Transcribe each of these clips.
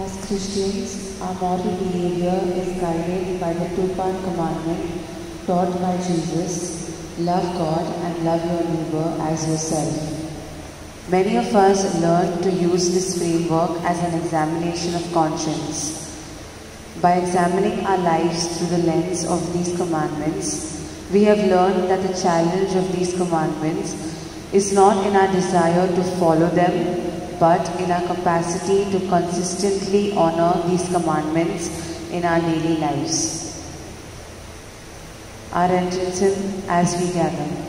As Christians, our moral behavior is guided by the two-part commandment taught by Jesus, love God and love your neighbor as yourself. Many of us learn to use this framework as an examination of conscience. By examining our lives through the lens of these commandments, we have learned that the challenge of these commandments is not in our desire to follow them, but in our capacity to consistently honor these commandments in our daily lives. Our in as we gather.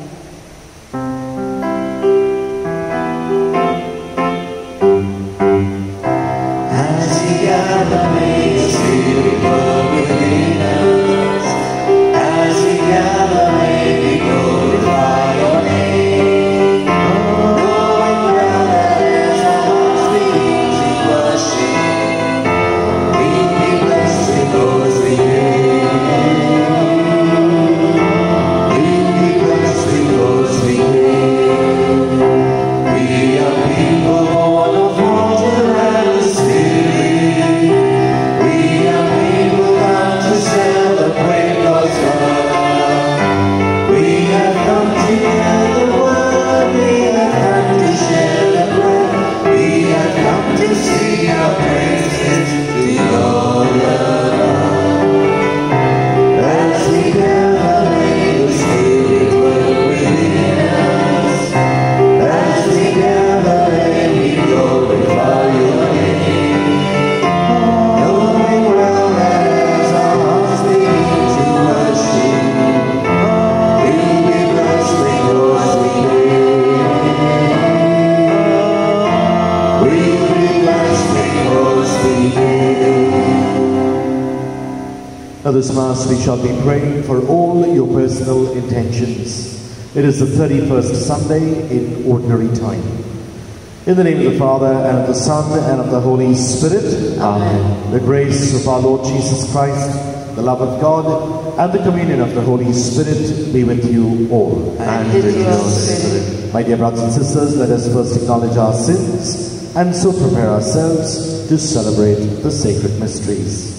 Mass, we shall be praying for all your personal intentions. It is the 31st Sunday in Ordinary Time. In the name of the Father, and of the Son, and of the Holy Spirit, Amen. the grace of our Lord Jesus Christ, the love of God, and the communion of the Holy Spirit be with you all. And with your spirit. My dear brothers and sisters, let us first acknowledge our sins and so prepare ourselves to celebrate the sacred mysteries.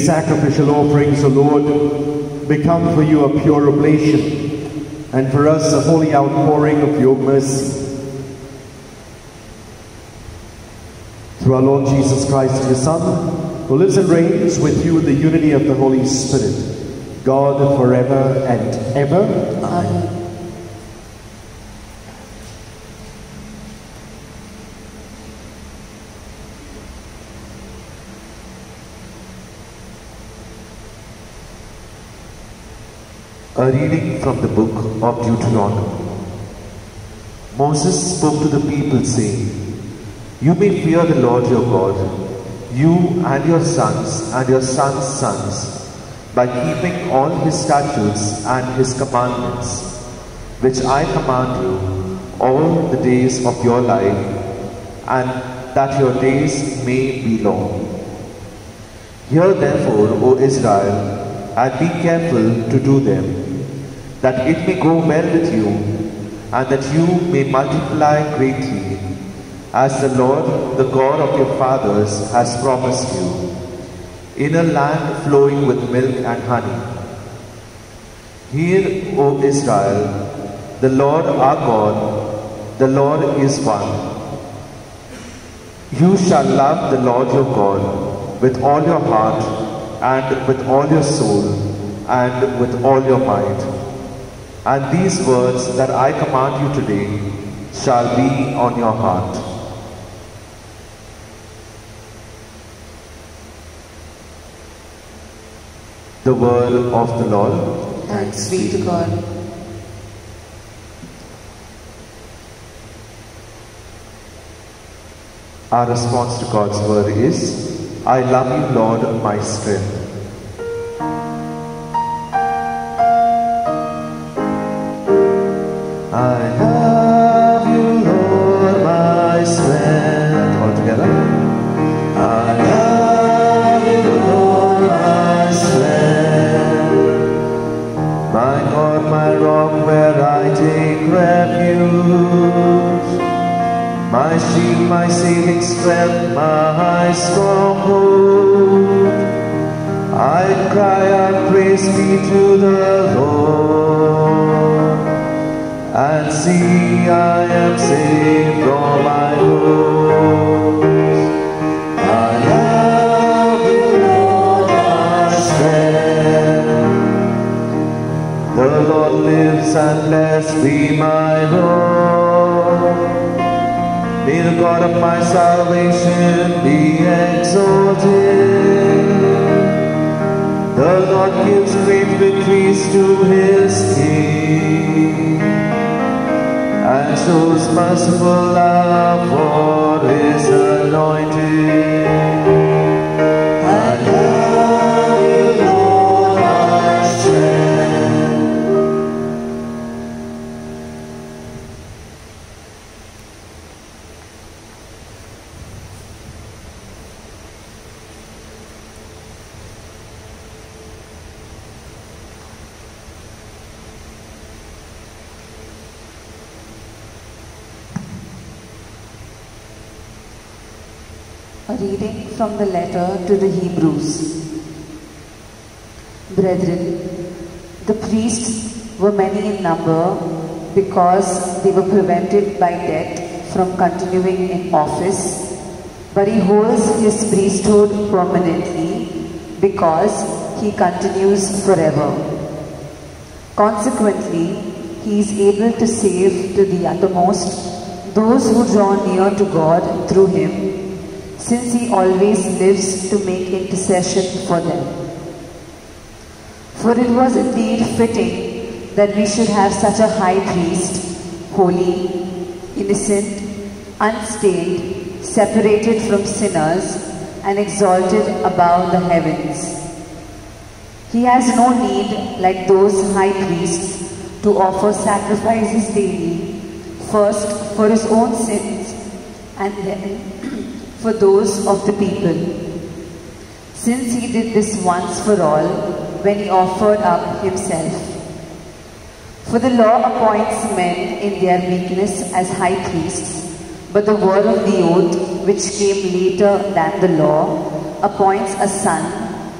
These sacrificial offerings, O Lord, become for you a pure oblation, and for us a holy outpouring of your mercy. Through our Lord Jesus Christ, your Son, who lives and reigns with you in the unity of the Holy Spirit, God forever and ever. Amen. A reading from the book of Deuteronomy. Moses spoke to the people, saying, You may fear the Lord your God, you and your sons and your sons' sons, by keeping all his statutes and his commandments, which I command you all the days of your life, and that your days may be long. Hear therefore, O Israel, and be careful to do them, that it may go well with you, and that you may multiply greatly, as the Lord, the God of your fathers, has promised you, in a land flowing with milk and honey. Hear, O Israel, the Lord our God, the Lord is one. You shall love the Lord your God with all your heart and with all your soul and with all your might. And these words that I command you today shall be on your heart. The word of the Lord. Thanks be to God. Our response to God's word is, I love you, Lord, my strength. Shield, my saving strength, my stronghold. I cry out, praise be to the Lord. And see, I am saved from my woes. I love you, Lord, my strength. The Lord lives and blessed be my Lord. May the God of my salvation be exalted. The Lord gives great victories to his king and shows merciful love for his anointed. A reading from the letter to the Hebrews. Brethren, the priests were many in number because they were prevented by death from continuing in office, but he holds his priesthood permanently because he continues forever. Consequently, he is able to save to the uttermost those who draw near to God through him, since he always lives to make intercession for them. For it was indeed fitting that we should have such a high priest, holy, innocent, unstained, separated from sinners, and exalted above the heavens. He has no need, like those high priests, to offer sacrifices daily, first for his own sins and then for those of the people. Since he did this once for all when he offered up himself. For the law appoints men in their weakness as high priests, but the word of the oath, which came later than the law, appoints a son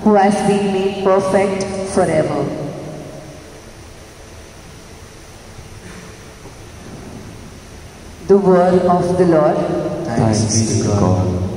who has been made perfect forever. The word of the Lord. Thanks be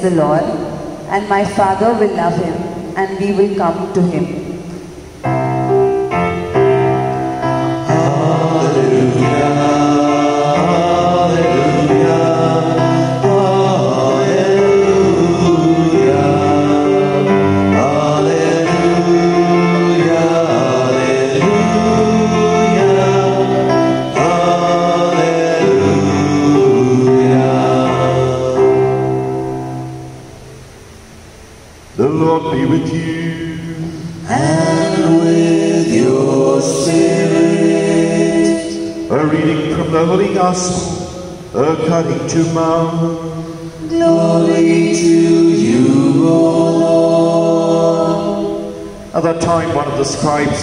the Lord, and my Father will love him, and we will come to him.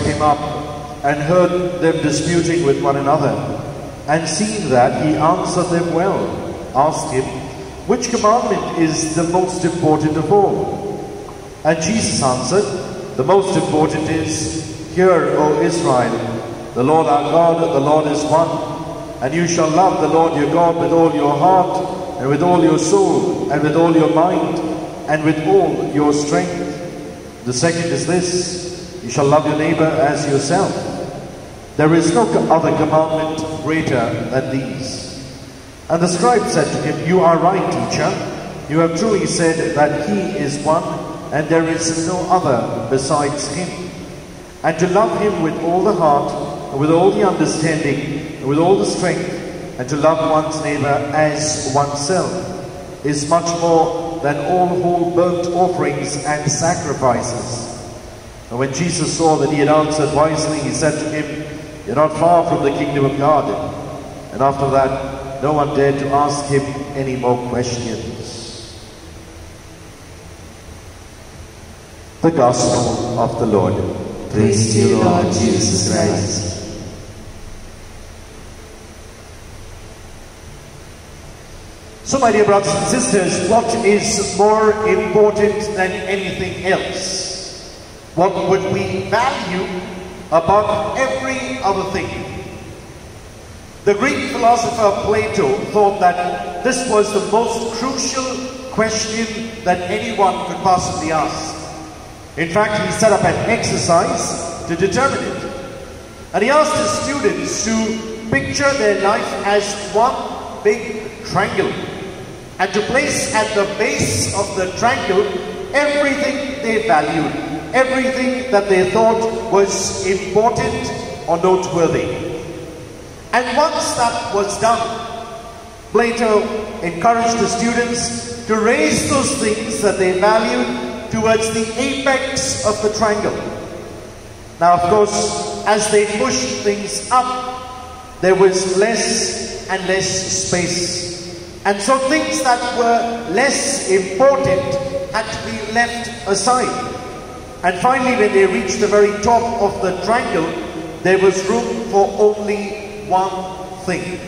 Came up and heard them disputing with one another. And seeing that, he answered them well, asked him, Which commandment is the most important of all? And Jesus answered, The most important is, Hear, O Israel, the Lord our God, the Lord is one. And you shall love the Lord your God with all your heart, and with all your soul, and with all your mind, and with all your strength. The second is this shall love your neighbor as yourself. There is no other commandment greater than these. And the scribe said to him, You are right, teacher. You have truly said that he is one, and there is no other besides him. And to love him with all the heart, and with all the understanding, and with all the strength, and to love one's neighbor as oneself is much more than all whole burnt offerings and sacrifices. And when Jesus saw that he had answered wisely, he said to him, You're not far from the kingdom of God. And after that, no one dared to ask him any more questions. The Gospel of the Lord. Praise to you, Lord Jesus Christ. So, my dear brothers and sisters, what is more important than anything else? What would we value above every other thing? The Greek philosopher Plato thought that this was the most crucial question that anyone could possibly ask. In fact, he set up an exercise to determine it. And he asked his students to picture their life as one big triangle and to place at the base of the triangle everything they valued, everything that they thought was important or noteworthy. And once that was done, Plato encouraged the students to raise those things that they valued towards the apex of the triangle. Now, of course, as they pushed things up, there was less and less space. And so things that were less important had to be left aside. And finally, when they reached the very top of the triangle, there was room for only one thing.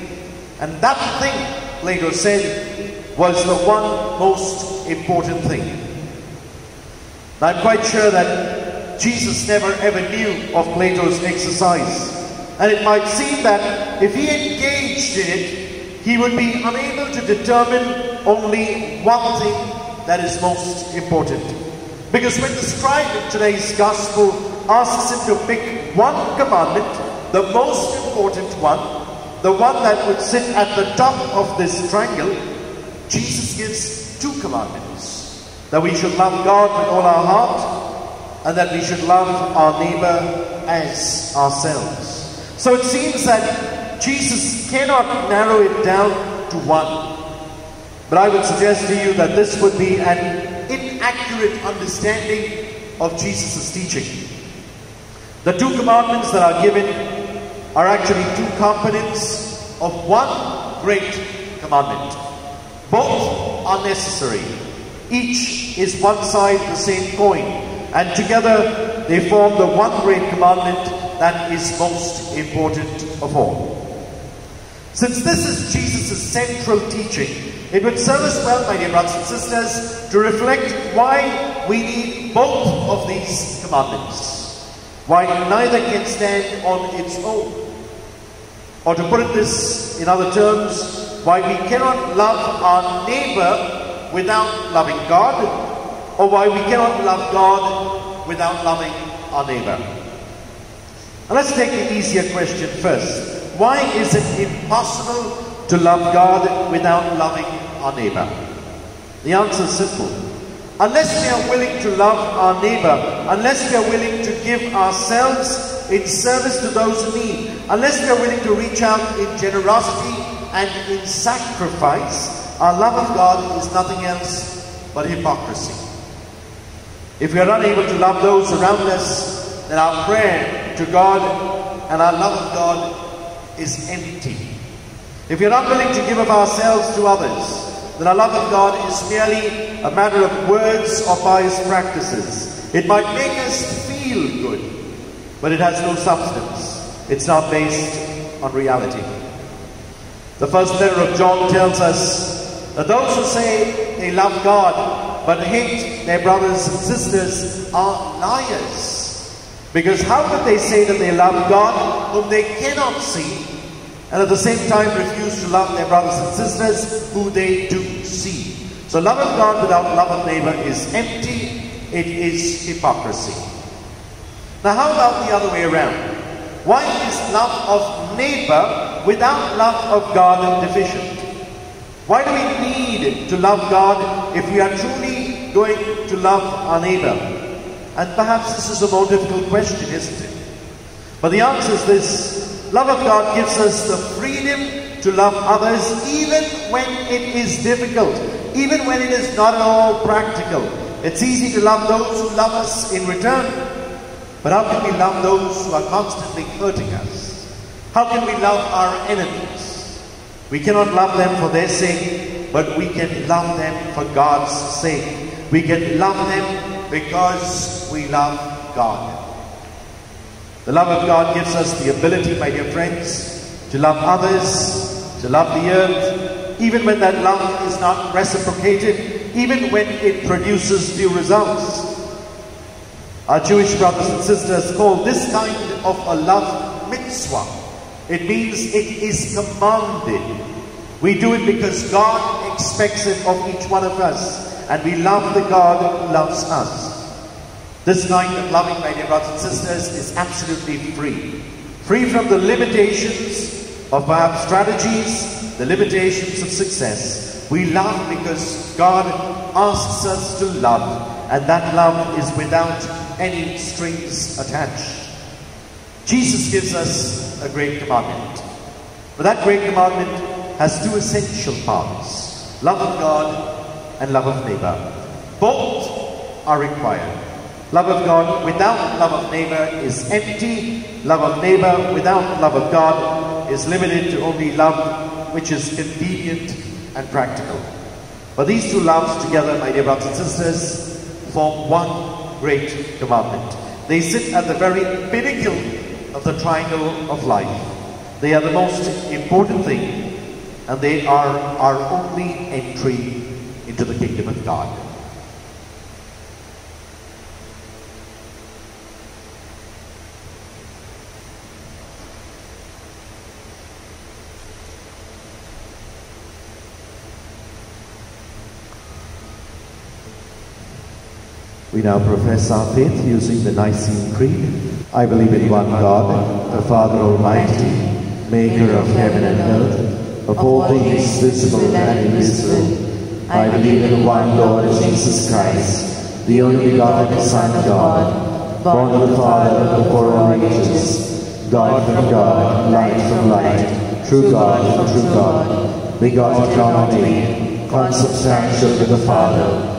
And that thing, Plato said, was the one most important thing. Now, I'm quite sure that Jesus never ever knew of Plato's exercise. And it might seem that if he engaged in it, he would be unable to determine only one thing that is most important. Because when the scribe in today's gospel asks him to pick one commandment, the most important one, the one that would sit at the top of this triangle, Jesus gives two commandments. That we should love God with all our heart, and that we should love our neighbor as ourselves. So it seems that Jesus cannot narrow it down to one. But I would suggest to you that this would be an accurate understanding of Jesus' teaching. The two commandments that are given are actually two components of one great commandment. Both are necessary. Each is one side of the same coin, and together they form the one great commandment that is most important of all. Since this is Jesus' central teaching, it would serve us well, my dear brothers and sisters, to reflect why we need both of these commandments. Why neither can stand on its own. Or to put it this in other terms, why we cannot love our neighbor without loving God, or why we cannot love God without loving our neighbor. Now let's take the easier question first. Why is it impossible to love God without loving our neighbor? The answer is simple. Unless we are willing to love our neighbor, unless we are willing to give ourselves in service to those in need, unless we are willing to reach out in generosity and in sacrifice, our love of God is nothing else but hypocrisy. If we are unable to love those around us, then our prayer to God and our love of God is empty. If we are unwilling to give of ourselves to others, then our love of God is merely a matter of words or pious practices. It might make us feel good, but it has no substance. It's not based on reality. The first letter of John tells us that those who say they love God but hate their brothers and sisters are liars. Because how could they say that they love God whom they cannot see and at the same time refuse to love their brothers and sisters who they do see? So, love of God without love of neighbor is empty, it is hypocrisy. Now, how about the other way around? Why is love of neighbor without love of God deficient? Why do we need to love God if we are truly going to love our neighbor? And perhaps this is a more difficult question, isn't it? But the answer is this love of God gives us the freedom to love others even when it is difficult, even when it is not at all practical. It's easy to love those who love us in return, but how can we love those who are constantly hurting us? How can we love our enemies? We cannot love them for their sake, but we can love them for God's sake. We can love them because we love God. The love of God gives us the ability, my dear friends, to love others, to love the earth, even when that love is not reciprocated, even when it produces few results. Our Jewish brothers and sisters call this kind of a love mitzvah. It means it is commanded. We do it because God expects it of each one of us, and we love the God who loves us. This kind of loving, my dear brothers and sisters, is absolutely free. Free from the limitations of perhaps strategies, the limitations of success. We love because God asks us to love, and that love is without any strings attached. Jesus gives us a great commandment. But that great commandment has two essential parts love of God and love of neighbor. Both are required. Love of God without love of neighbor is empty. Love of neighbor without love of God is limited to only love which is convenient and practical. But these two loves together, my dear brothers and sisters, form one great commandment. They sit at the very pinnacle of the triangle of life. They are the most important thing, and they are our only entry into the kingdom of God. We now profess our faith using the Nicene Creed. I believe in one God, the Father Almighty, maker of heaven and earth, of all things visible and invisible. I believe in one Lord Jesus Christ, the only begotten Son of God, born of the Father before all ages, God from God, light from light, true God from true God, begotten from made, consubstantial with the Father,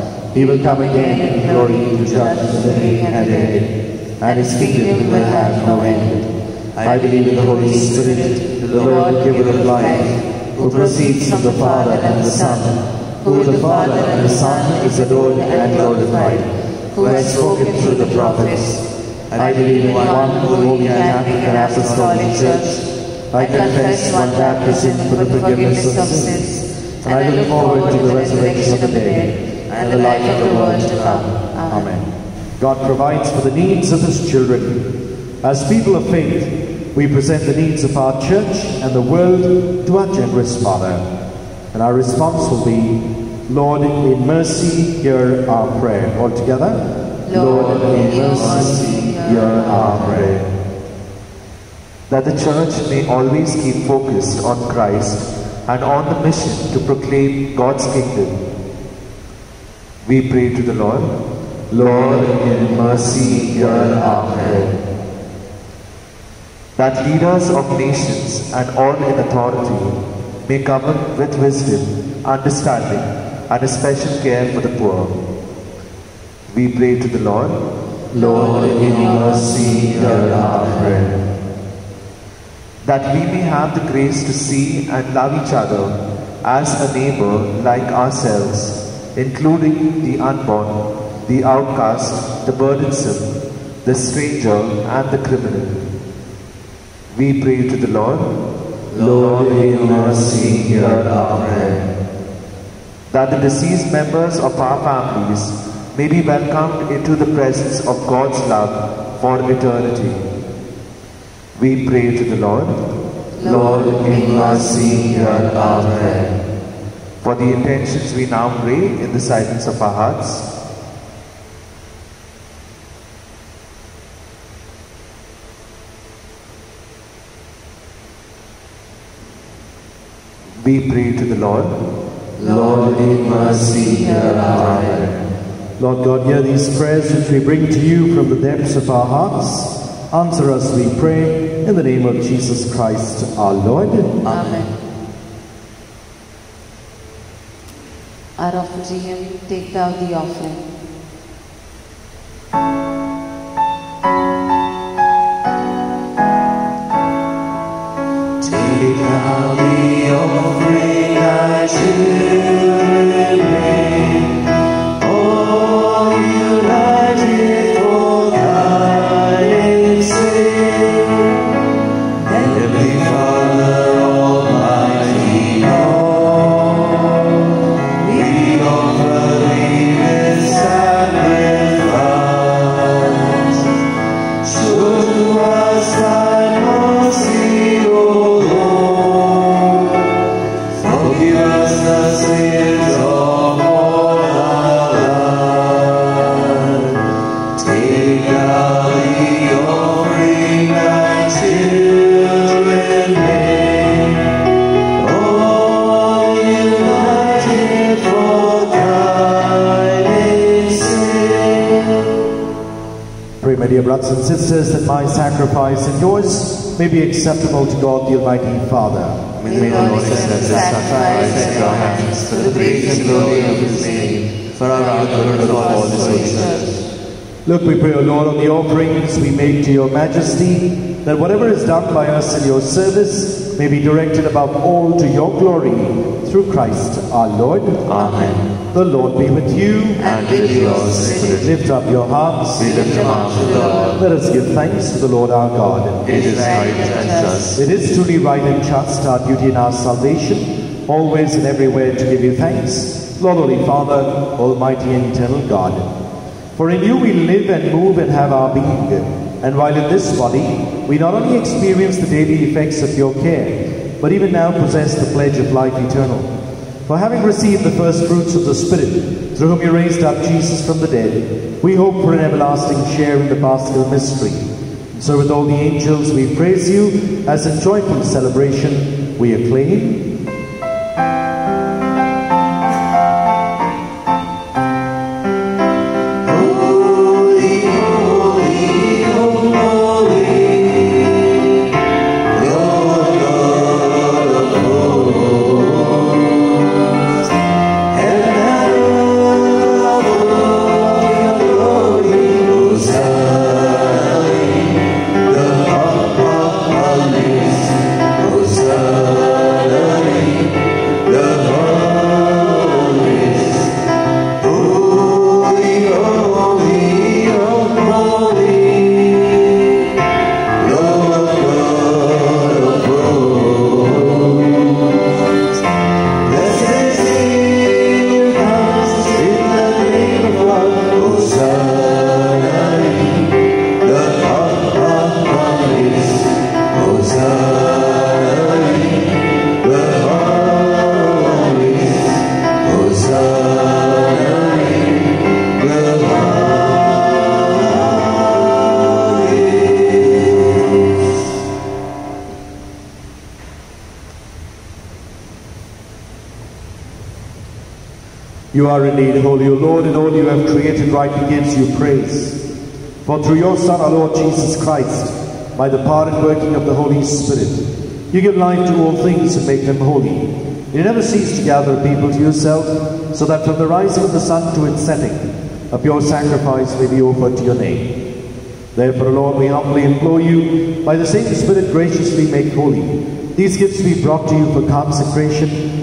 He will come again in glory to judge the living and the dead, and his kingdom will have no end. I believe in the Holy Spirit, the Lord giver of life, who proceeds from the Father and the Son, who the Father and the Son is adored and glorified, who has spoken through the prophets. I believe in one holy and Apostolic Church. I confess one baptism for the forgiveness of sins, and I look forward to the resurrection of the dead and the life of the world to come. Amen. God provides for the needs of his children. As people of faith, we present the needs of our church and the world to our generous Father. And our response will be, Lord, in mercy, hear our prayer. All together, Lord, in in mercy, hear our prayer. that the church may always keep focused on Christ and on the mission to proclaim God's kingdom. We pray to the Lord. Lord, in mercy, hear our prayer. that leaders of nations and all in authority may govern with wisdom, understanding, and a special care for the poor. We pray to the Lord. Lord, in mercy, hear our prayer. that we may have the grace to see and love each other as a neighbor like ourselves, including the unborn, the outcast, the burdensome, the stranger, and the criminal. We pray to the Lord Lord, in mercy, hear our prayer. that the deceased members of our families may be welcomed into the presence of God's love for eternity. We pray to the Lord Lord, in mercy, hear our prayer. For the intentions we now pray in the silence of our hearts. We pray to the Lord. Lord, in mercy, hear our prayer. Lord God, hear these prayers which we bring to you from the depths of our hearts. Answer us, we pray, in the name of Jesus Christ, our Lord. Amen. Our offerings, take thou the offering. Sacrifice and yours may be acceptable to God, the Almighty Father. May the Lord accept this sacrifice at your hands for the praise and glory of his name, for our good of all his holy church. Look, we pray, O Lord, on the offerings we make to your majesty, that whatever is done by us in your service may be directed above all to your glory, through Christ our Lord. Amen. The Lord be with you. And with your spirit, Lift up your hearts. we lift them up to the Lord. Let us give thanks to the Lord our God. It is right and just. It is truly right and just, our duty and our salvation, always and everywhere to give you thanks, Lord, Holy Father, Almighty and eternal God. For in you we live and move and have our being. And while in this body, we not only experience the daily effects of your care, but even now possess the pledge of life eternal. For having received the first fruits of the Spirit, through whom you raised up Jesus from the dead, we hope for an everlasting share in the paschal mystery. So with all the angels we praise you, as in joyful celebration we acclaim. You are indeed holy, O Lord, and all you have created rightly gives you praise. For through your Son, our Lord Jesus Christ, by the power and working of the Holy Spirit, you give life to all things and make them holy. You never cease to gather people to yourself, so that from the rising of the sun to its setting, a pure sacrifice may be offered to your name. Therefore, Lord, we humbly implore you, by the same Spirit graciously make holy these gifts be brought to you for consecration,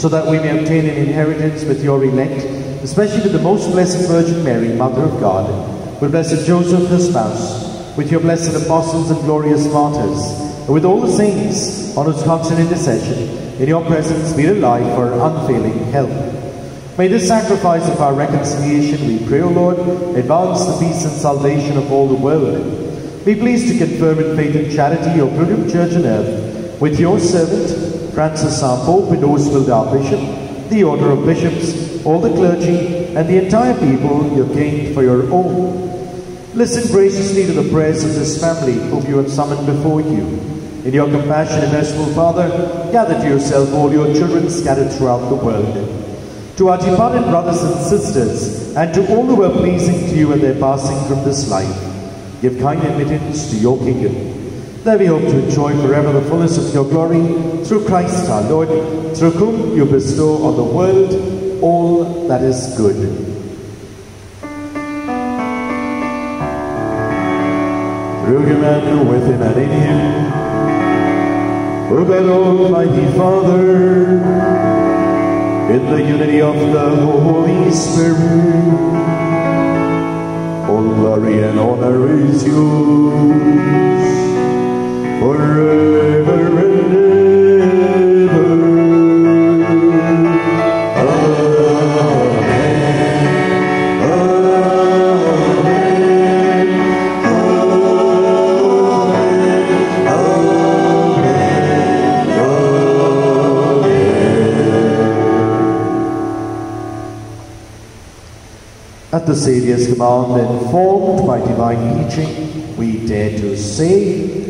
so that we may obtain an inheritance with your elect, especially with the most blessed Virgin Mary, Mother of God, with blessed Joseph, her spouse, with your blessed apostles and glorious martyrs, and with all the saints on whose constant intercession in your presence we rely for unfailing help. May this sacrifice of our reconciliation, we pray, O Lord, advance the peace and salvation of all the world. Be pleased to confirm in faith and charity your brilliant church on earth with your servant, Francis our Pope, and Oswald our Bishop, the order of bishops, all the clergy, and the entire people you have gained for your own. Listen graciously to the prayers of this family whom you have summoned before you. In your compassion and merciful Father, gather to yourself all your children scattered throughout the world. To our departed brothers and sisters, and to all who are pleasing to you in their passing from this life, give kind admittance to your kingdom. There we hope to enjoy forever the fullness of your glory through Christ our Lord, through whom you bestow on the world all that is good. Through him and with him and in him, O God Almighty Father, in the unity of the Holy Spirit, all glory and honor is yours. At the Saviour's command, informed by divine teaching, we dare to say,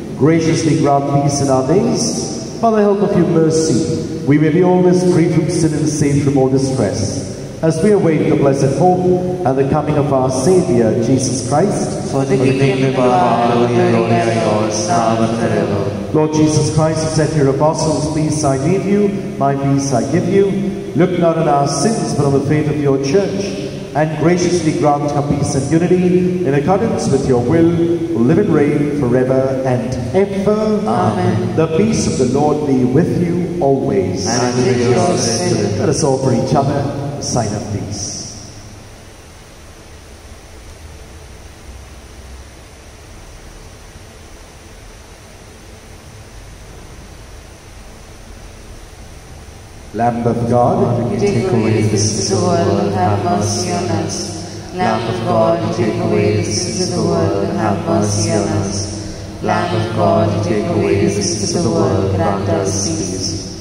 Graciously grant peace in our days. By the help of your mercy, we may be always free from sin and saved from all distress. As we await the blessed hope and the coming of our Saviour, Jesus Christ. For the kingdom, power, glory, and glory are yours, now and forever. Lord Jesus Christ, who said to your apostles, Peace I leave you, my peace I give you. Look not on our sins, but on the faith of your church and graciously grant her peace and unity in accordance with your will, who live and reign forever and ever. Amen. The peace of the Lord be with you always. And with your spirit. Let us offer each other sign of peace. Lamb of God, take away the sins of the world, have mercy on us. Lamb of God, take away the sins of the world, have mercy on us. Lamb of God, take away the sins of the world, grant us peace.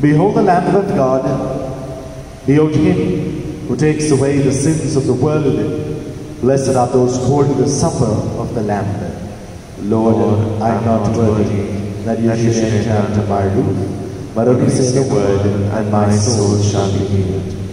Behold the Lamb of God. Behold him who takes away the sins of the world. Blessed are those who hold the supper of the Lamb. Lord, I am not worthy that you should enter under my roof, but only say the word, and my soul shall be healed.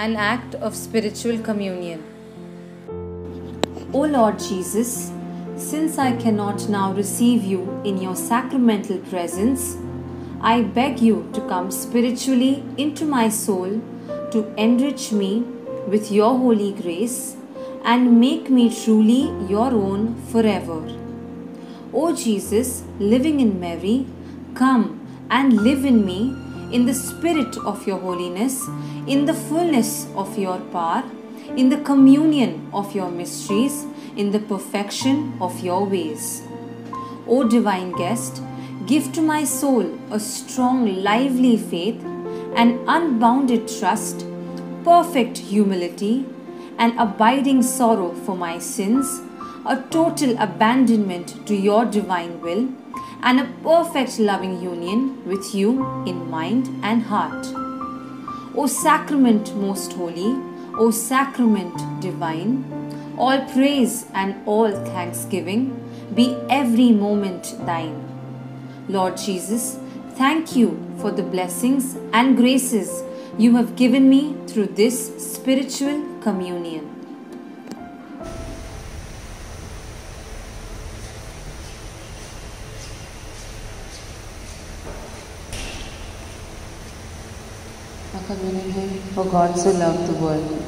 An act of spiritual communion. O Lord Jesus, since I cannot now receive you in your sacramental presence, I beg you to come spiritually into my soul to enrich me with your holy grace and make me truly your own forever. O Jesus, living in Mary, come and live in me in the spirit of your holiness, in the fullness of your power, in the communion of your mysteries, in the perfection of your ways. O divine guest, give to my soul a strong, lively faith, an unbounded trust, perfect humility, an abiding sorrow for my sins, a total abandonment to your divine will, and a perfect loving union with you in mind and heart. O sacrament most holy, O sacrament divine, all praise and all thanksgiving be every moment thine. Lord Jesus, thank you for the blessings and graces you have given me through this spiritual communion. For God so loved the world.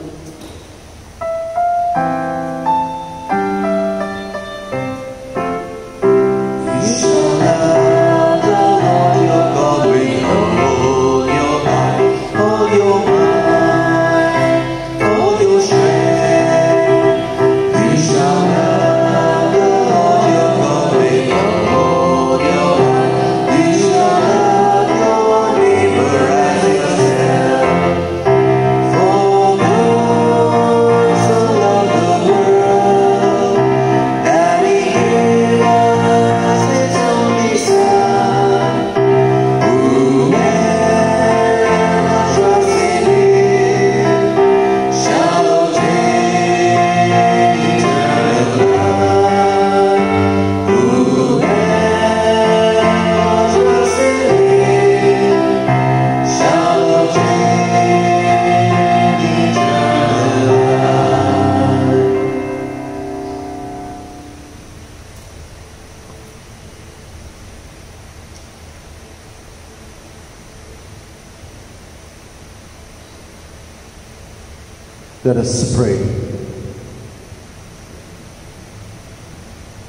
Us pray.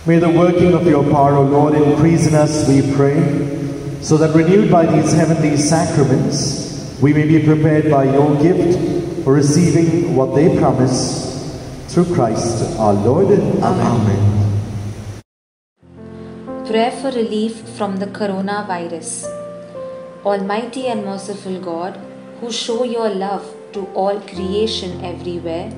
May the working of your power, O Lord, increase in us, we pray, so that renewed by these heavenly sacraments, we may be prepared by your gift for receiving what they promise through Christ our Lord. Amen. Prayer for relief from the coronavirus. Almighty and merciful God, who show your love to all creation everywhere,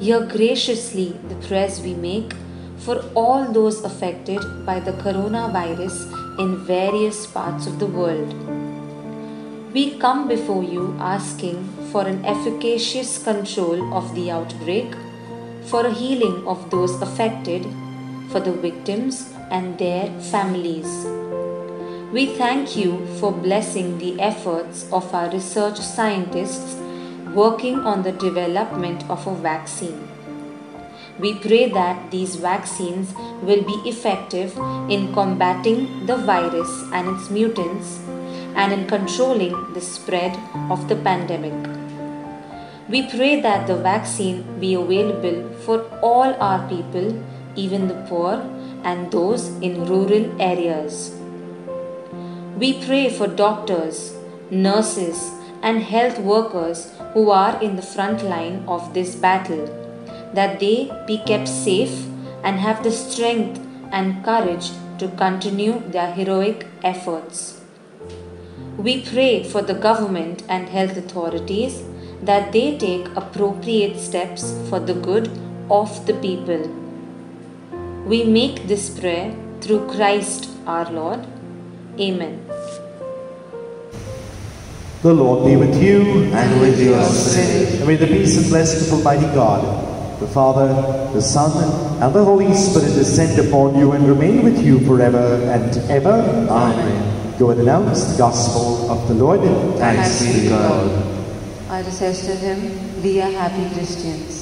hear graciously the prayers we make for all those affected by the coronavirus in various parts of the world. We come before you asking for an efficacious control of the outbreak, for a healing of those affected, for the victims and their families. We thank you for blessing the efforts of our research scientists working on the development of a vaccine. We pray that these vaccines will be effective in combating the virus and its mutants and in controlling the spread of the pandemic. We pray that the vaccine be available for all our people, even the poor and those in rural areas. We pray for doctors, nurses, and health workers who are in the front line of this battle, that they be kept safe and have the strength and courage to continue their heroic efforts. We pray for the government and health authorities that they take appropriate steps for the good of the people. We make this prayer through Christ our Lord. Amen. The Lord be with you, And with your spirit. and may the peace and blessing of Almighty God, the Father, the Son, and the Holy Spirit descend upon you and remain with you forever and ever. Amen. Go and announce the gospel of the Lord. Thanks be to God. I recess to him, we are happy Christians.